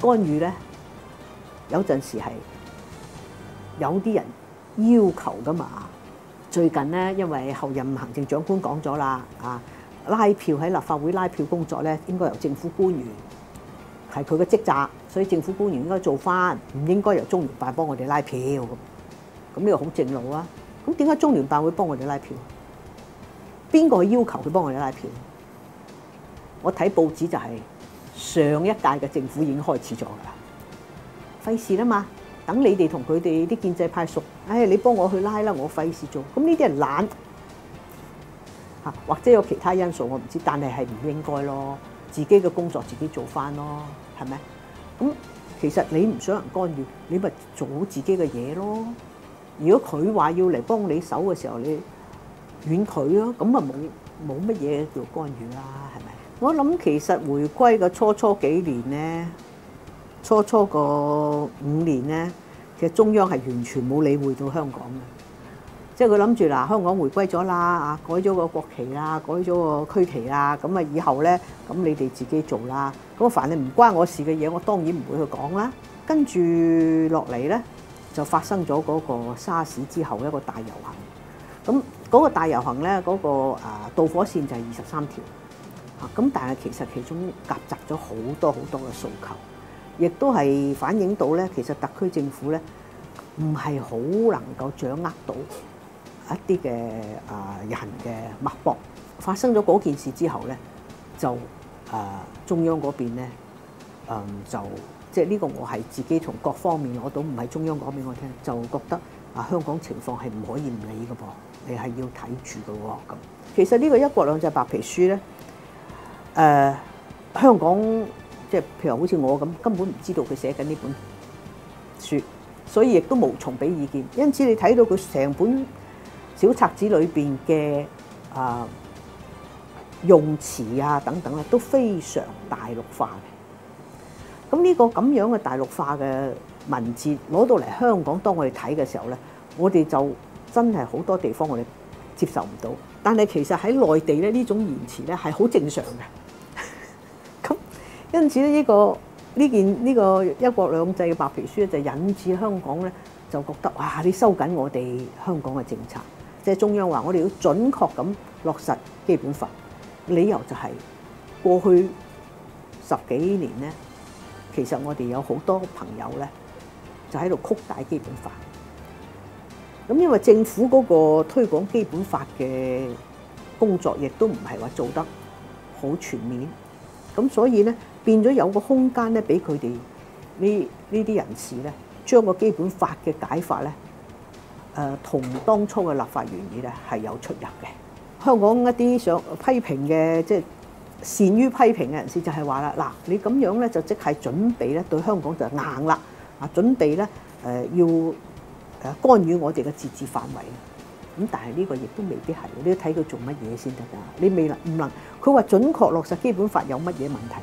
干預咧，有陣時係有啲人要求噶嘛。最近咧，因為後任行政長官講咗啦，啊拉票喺立法會拉票工作咧，應該由政府官員係佢嘅職責，所以政府官員應該做翻，唔應該由中聯辦幫我哋拉票咁。咁呢個好正路啊！咁點解中聯辦會幫我哋拉票？邊個要求佢幫我哋拉票？我睇報紙就係上一屆嘅政府已經開始咗㗎啦，費事啦嘛，等你哋同佢哋啲建制派熟，唉、你幫我去拉啦，我費事做。咁呢啲人懶嚇，或者有其他因素我唔知，但係係唔應該咯。自己嘅工作自己做翻咯，係咪？咁其實你唔想人干預，你咪做好自己嘅嘢咯。如果佢話要嚟幫你手嘅時候，你婉拒咯，咁啊冇冇乜嘢叫干預啦，係咪？我諗其實回歸嘅初初幾年咧，初初個五年咧，其實中央係完全冇理會到香港嘅。即係佢諗住嗱，香港回歸咗啦，啊改咗個國旗啦，改咗個區旗啦，咁啊以後咧，咁你哋自己做啦。咁凡係唔關我事嘅嘢，我當然唔會去講啦。跟住落嚟咧，就發生咗嗰個沙士之後一個大遊行。咁嗰個大遊行咧，嗰個啊導火線就係二十三條。啊，咁但係其實其中夾雜咗好多好多嘅訴求，亦都係反映到咧，其實特區政府咧唔係好能夠掌握到。一啲嘅啊人嘅脈搏發生咗嗰件事之後咧，就啊中央嗰邊咧，嗯就即係呢個我係自己從各方面攞到，唔係中央講俾我聽，就覺得啊香港情況係唔可以唔理嘅噃，你係要睇住嘅喎咁。其實呢個一國兩制白皮書咧，呃、香港即係譬如好似我咁，根本唔知道佢寫緊呢本書，所以亦都無從俾意見。因此你睇到佢成本小冊子裏邊嘅啊用詞啊等等咧都非常大陸化嘅。咁呢個咁樣嘅大陸化嘅文字攞到嚟香港，當我哋睇嘅時候咧，我哋就真係好多地方我哋接受唔到。但係其實喺內地咧，呢種言詞咧係好正常嘅。因此咧，呢個呢件呢個一國兩制嘅白皮書咧，就引致香港咧就覺得哇！你收緊我哋香港嘅政策。即係中央話，我哋要準確咁落實基本法。理由就係過去十幾年咧，其實我哋有好多朋友咧，就喺度曲解基本法。咁因為政府嗰個推廣基本法嘅工作，亦都唔係話做得好全面。咁所以咧，變咗有個空間咧，俾佢哋呢呢啲人士咧，將個基本法嘅解法咧。誒同當初嘅立法原意咧係有出入嘅。香港一啲想批評嘅，即係善於批評嘅人士就係話啦，嗱，你咁樣咧就即係準備咧對香港就硬啦，啊準備咧誒要誒干預我哋嘅自治範圍。咁但係呢個亦都未必係，你都睇佢做乜嘢先得㗎？你未能唔能？佢話準確落實基本法有乜嘢問題？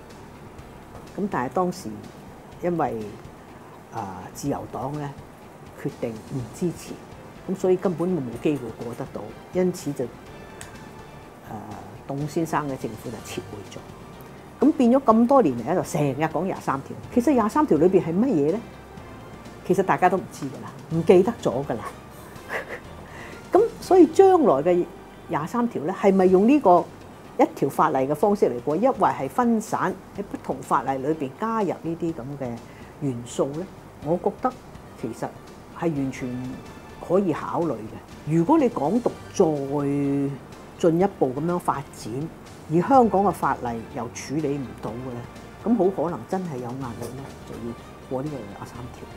咁但係當時因為誒自由黨咧。決定唔支持，咁所以根本冇機會過得到，因此就誒、董先生嘅政府就撤回咗。咁變咗咁多年嚟喺度成日講廿三條，其實廿三條裏邊係乜嘢咧？其實大家都唔知噶啦，唔記得咗噶啦。咁所以將來嘅廿三條咧，係咪用呢個一條法例嘅方式嚟過，一或係分散喺不同法例裏邊加入呢啲咁嘅元素咧？我覺得其實。係完全可以考慮嘅。如果你港獨再進一步咁樣發展，而香港嘅法例又處理唔到嘅咧，咁好可能真係有壓力咧，就要過呢個廿三條。